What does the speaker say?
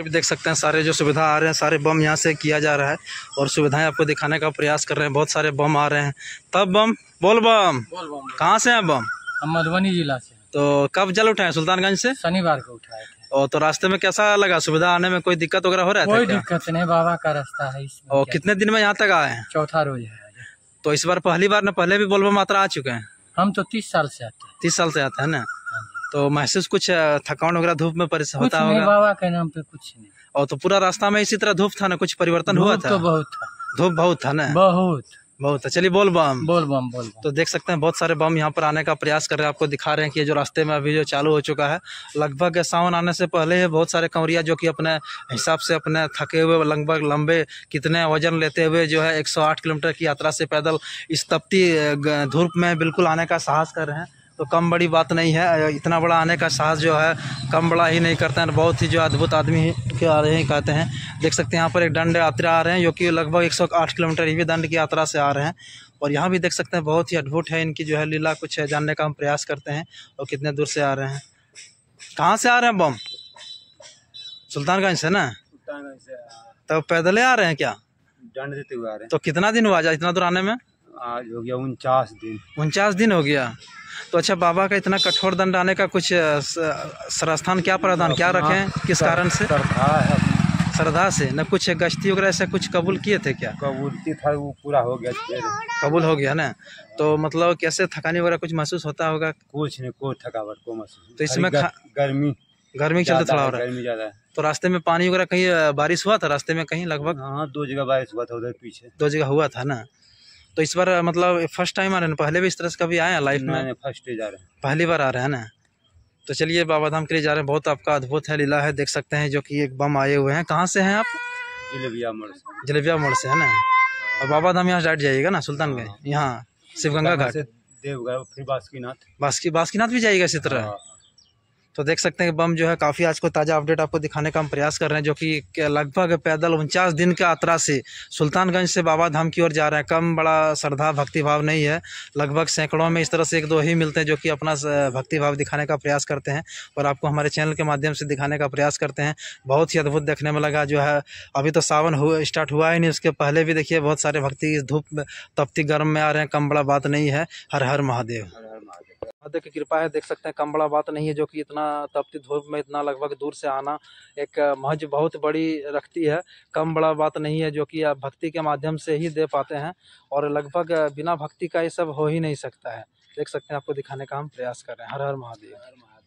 भी देख सकते हैं सारे जो सुविधा आ रहे हैं सारे बम यहाँ से किया जा रहा है और सुविधाएँ आपको दिखाने का प्रयास कर रहे हैं। बहुत सारे बम आ रहे हैं। तब बम बोल बम। कहाँ से हैं बम? हम मधुबनी जिला से तो कब जल उठाए सुल्तानगंज से? शनिवार को उठाए और तो रास्ते में कैसा लगा? सुविधा आने में कोई दिक्कत वगैरह हो रहा है कोई दिक्कत नहीं बाबा का रास्ता है और कितने दिन में यहाँ तक आए हैं? चौथा रोज है तो इस बार पहली बार न पहले भी बोलबम मात्रा आ चुके हैं? हम तो तीस साल से आते हैं। तीस साल से आते हैं ना। तो महसूस कुछ थकान वगैरह धूप में परिस कुछ होता होगा? बाबा के नाम पे कुछ नहीं। और तो पूरा रास्ता में इसी तरह धूप था ना? कुछ परिवर्तन हुआ था? तो बहुत था। धूप बहुत था ना? बहुत। बहुत चलिए बोल बम। बोल बम बोल बम। तो देख सकते हैं बहुत सारे बम यहाँ पर आने का प्रयास कर रहे हैं। आपको दिखा रहे हैं कि ये जो रास्ते में अभी जो चालू हो चुका है लगभग सावन आने से पहले ही बहुत सारे कंवरिया जो कि अपने हिसाब से अपने थके हुए लगभग लंबे कितने वज़न लेते हुए जो है 108 किलोमीटर की यात्रा से पैदल इस तपती धूप में बिल्कुल आने का साहस कर रहे हैं। तो कम बड़ी बात नहीं है इतना बड़ा आने का साहस जो है कम बड़ा ही नहीं करते हैं बहुत ही जो अद्भुत आदमी के आ रहे हैं कहते हैं। देख सकते हैं यहाँ पर एक दंड यात्रा आ रहे हैं जो कि लगभग 108 किलोमीटर ये भी दंड की यात्रा से आ रहे हैं। और यहाँ भी देख सकते हैं बहुत ही अद्भुत है इनकी जो है लीला कुछ है जानने का हम प्रयास करते हैं और कितने दूर से आ रहे हैं। कहाँ से आ रहे हैं बम? सुल्तानगंज से ना? तो पैदल आ रहे हैं क्या? दंड देते हुए आ रहे हैं। तो कितना दिन हुआ जा इतना दूर आने में? आज हो गया उनचास दिन। उनचास दिन हो गया। तो अच्छा बाबा का इतना कठोर दंड आने का कुछ स- श्रस्थान क्या प्रावधान क्या रखे? हैं किस कारण से? श्रद्धा से? न कुछ गश्ती वगैरह ऐसे कुछ कबूल किए थे क्या? कबूलती था वो पूरा हो गया। कबूल हो गया ना? तो मतलब कैसे थकानी वगैरह कुछ महसूस होता होगा? कुछ नहीं कोई थकावट को महसूस तो इसमें गर्मी। गर्मी चलते थोड़ा हो रहा है। गर्मी ज़्यादा है। तो रास्ते में पानी वगैरह कहीं बारिश हुआ था रास्ते में कहीं लगभग? हाँ दो जगह बारिश हुआ था उधर पीछे। दो जगह हुआ था ना? तो इस बार मतलब फ़र्स्ट टाइम आ रहे हैं पहले भी इस तरह से कभी आए हैं लाइफ में? फ़र्स्ट जा रहे हैं। पहली बार आ रहे हैं ना? तो चलिए बाबा धाम के लिए जा रहे हैं। बहुत आपका अद्भुत है लीला है देख सकते हैं जो कि एक बम आए हुए हैं। कहाँ से हैं आप? जिलेबिया मोड़ से। जलेबिया मोड़ से है ना? और बाबा धाम यहाँ डाट जाइएगा ना सुल्तानगंज? यहाँ शिवगंगा घाट। देवघर फिर बासुकीनाथ। बासकी बासकीनाथ भी जाइएगा इसी तरह? हाँ, तो देख सकते हैं कि बम जो है काफ़ी आज को ताज़ा अपडेट आपको दिखाने का हम प्रयास कर रहे हैं, जो कि लगभग पैदल उनचास दिन का यात्रा से सुल्तानगंज से बाबा धाम की ओर जा रहे हैं। कम बड़ा श्रद्धा, भक्तिभाव नहीं है। लगभग सैकड़ों में इस तरह से एक दो ही मिलते हैं, जो कि अपना भक्तिभाव दिखाने का प्रयास करते हैं और आपको हमारे चैनल के माध्यम से दिखाने का प्रयास करते हैं। बहुत ही अद्भुत देखने में लगा जो है। अभी तो सावन हुआ स्टार्ट हुआ ही नहीं, उसके पहले भी देखिए, बहुत सारे भक्ति, धूप, तपती गर्म में आ रहे हैं, कम बड़ा बात नहीं है। हर हर महादेव। महादेव की कृपा है, देख सकते हैं, कम बड़ा बात नहीं है जो कि इतना तपती धूप में इतना लगभग दूर से आना एक महज बहुत बड़ी रखती है। कम बड़ा बात नहीं है जो कि आप भक्ति के माध्यम से ही दे पाते हैं और लगभग बिना भक्ति का ये सब हो ही नहीं सकता है। देख सकते हैं, आपको दिखाने का हम प्रयास कर रहे हैं। हर हर महादेव हर महादेव।